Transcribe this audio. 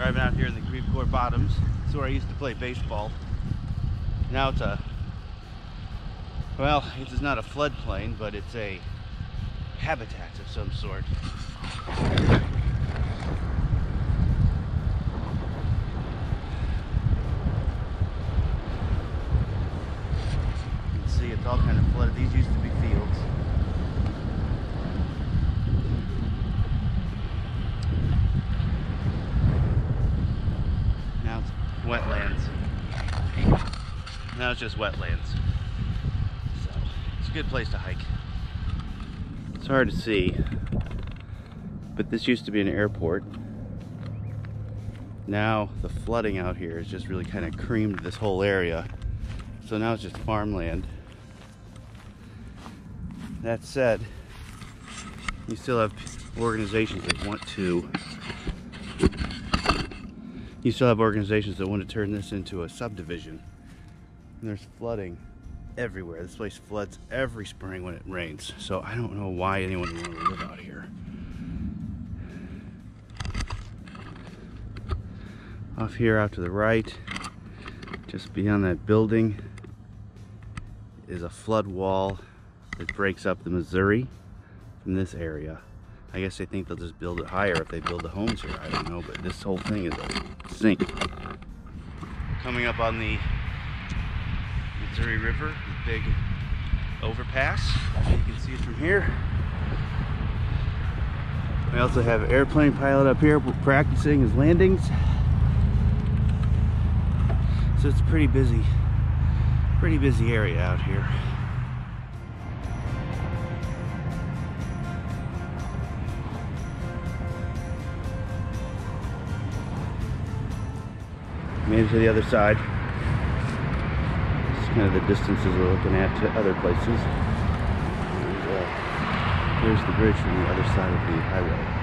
Driving out here in the Creve Coeur Bottoms. It's where I used to play baseball. Now it's a, well, it is not a floodplain, but it's a habitat of some sort. You can see it's all kind of flooded. These used to be fields. Now it's wetlands. Now it's just wetlands. So it's a good place to hike. It's hard to see, but this used to be an airport. Now the flooding out here has just really kind of creamed this whole area. So now it's just farmland. That said, you still have organizations that want to you still have organizations that want to turn this into a subdivision. And there's flooding everywhere. This place floods every spring when it rains. So I don't know why anyone would want to live out here. Off here out to the right, just beyond that building, is a flood wall that breaks up the Missouri from this area. I guess they think they'll just build it higher if they build the homes here. I don't know, but this whole thing is a sink. Coming up on the Missouri River, the big overpass. You can see it from here. We also have an airplane pilot up here practicing his landings. So it's a pretty busy, pretty busy area out here. Made it to the other side. Kind of the distances we're looking at to other places. And, uh, here's the bridge from the other side of the highway.